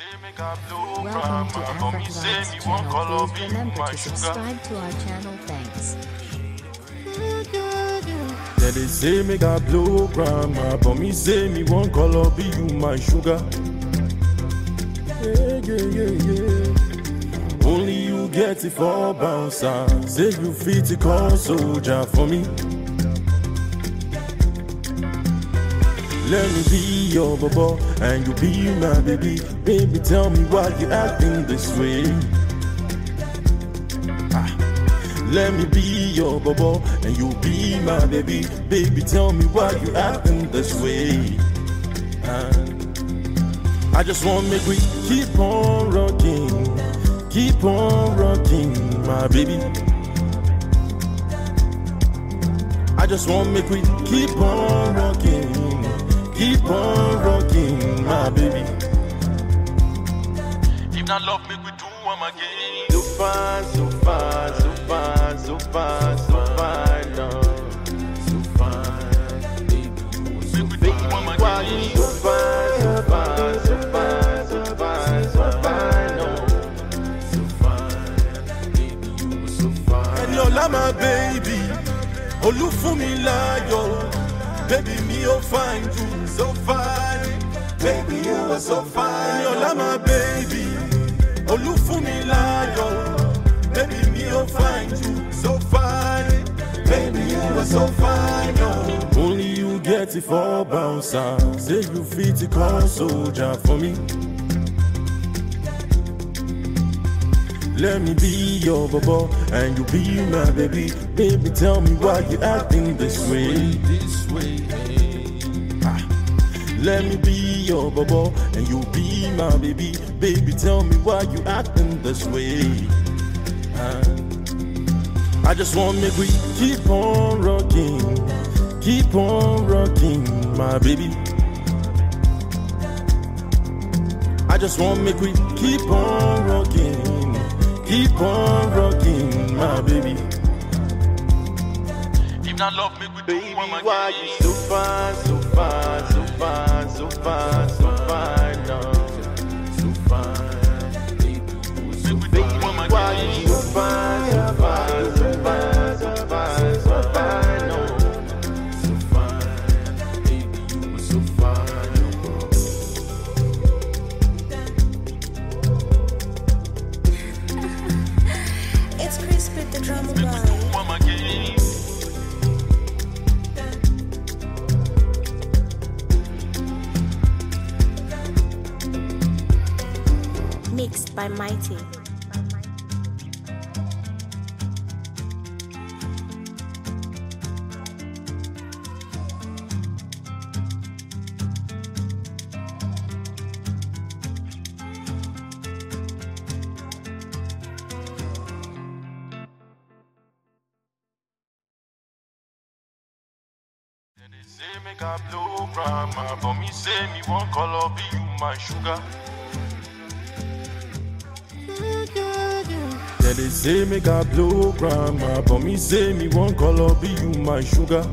Welcome to Africa Vibes channel. Please remember to subscribe to our channel. Thanks. Yeah, they say me got blue grandma, but me say me one color be you my sugar. Yeah, yeah, yeah, yeah. Only you get it for bouncer. Say you fit to call soldier for me. Let me be your baba and you be my baby. Baby, tell me why you acting this way. Let me be your bubble and you be my baby. Baby, tell me why you acting this way. Uh, I just want make we keep on rocking, keep on rocking, my baby. I just want make we keep on rocking, keep on rocking, my baby. If not love, make we do one again. So fine, so fine, so fine, so fine, so fine, no. So fine, baby, you so. Why you so fine, so fine, so fine, so fine, no. So baby, you so. And you're my baby, Olúfúnmiláyọ̀, baby me oh find you so fine, baby you are so fine. You're my baby. Oh, Olúfúnmiláyọ̀, baby me oh find you so fine, baby you are so fine. Oh. Only you get it for bouncer, say you fit to call soldier for me. Let me be your bubble and you be my baby. Baby, tell me why you acting this way. This way. Ah. Let me be your bubble and you be my baby. Baby, tell me why you acting this way. Ah. I just want make we keep on rocking, keep on rocking, my baby. I just want make we keep on rocking, keep on rocking, my baby. If not love, make we do one again. why you so fine, so fine, so fine, so fine, so fine, no. By Mighty. They say make a blue grandma, ah, but me say me one color be you my sugar. Yeah, they say make a blue grandma, ah, but me say me one color be you my sugar.